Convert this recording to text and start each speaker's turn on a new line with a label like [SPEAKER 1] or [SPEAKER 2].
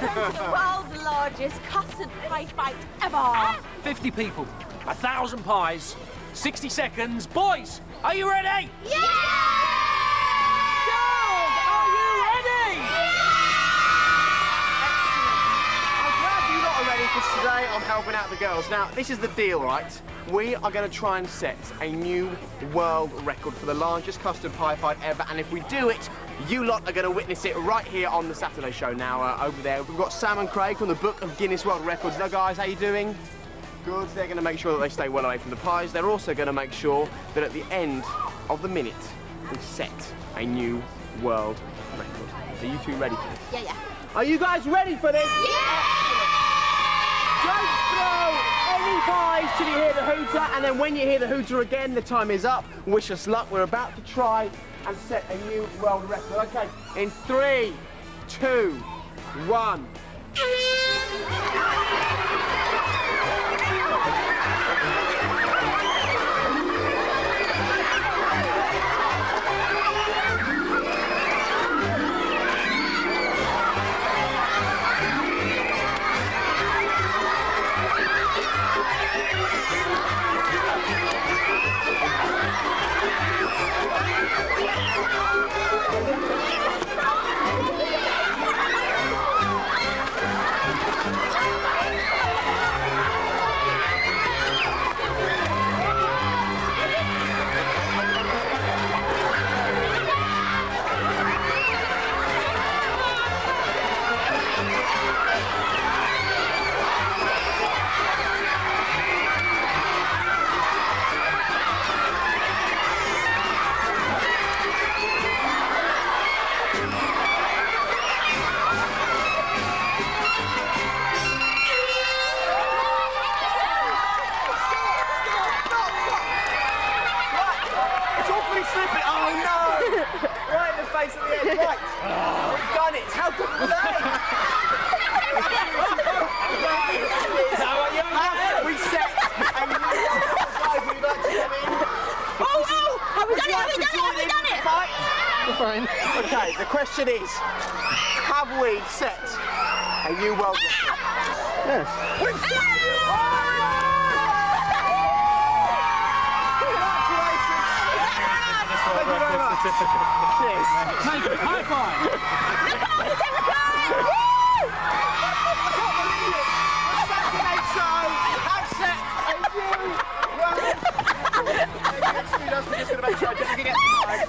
[SPEAKER 1] The world's largest custard pie fight ever.
[SPEAKER 2] 50 people, a thousand pies, 60 seconds. Boys, are you ready?
[SPEAKER 1] Yeah!
[SPEAKER 3] Because today I'm helping out the girls. Now, this is the deal, right? We are going to try and set a new world record for the largest custard pie fight ever, and if we do it, you lot are going to witness it right here on the Saturday show. Now, uh, over there, we've got Sam and Craig from the Book of Guinness World Records. Now, guys, how are you doing? Good. They're going to make sure that they stay well away from the pies. They're also going to make sure that at the end of the minute, we set a new world record. Are you two ready for this?
[SPEAKER 1] Yeah, yeah.
[SPEAKER 3] Are you guys ready for this? Don't throw any pies till you hear the hooter, and then when you hear the hooter again, the time is up. Wish us luck. We're about to try and set a new world record. Okay, in three, two, one. Slipping. Oh no! right in the face of the head. Right. We've done it. How good were they? we set a new would like to come in?
[SPEAKER 1] Oh, oh! Have we done it? Have we done it? Have we done it?
[SPEAKER 3] Fight?
[SPEAKER 4] We're fine.
[SPEAKER 3] Okay, the question is, have we set a new world record?
[SPEAKER 4] Yes. Ah!
[SPEAKER 3] Thank you very much. Cheers.
[SPEAKER 2] Take it, high five.
[SPEAKER 3] Saturday show has set a new world record. Excuse us, just going to make sure I don't forget the time.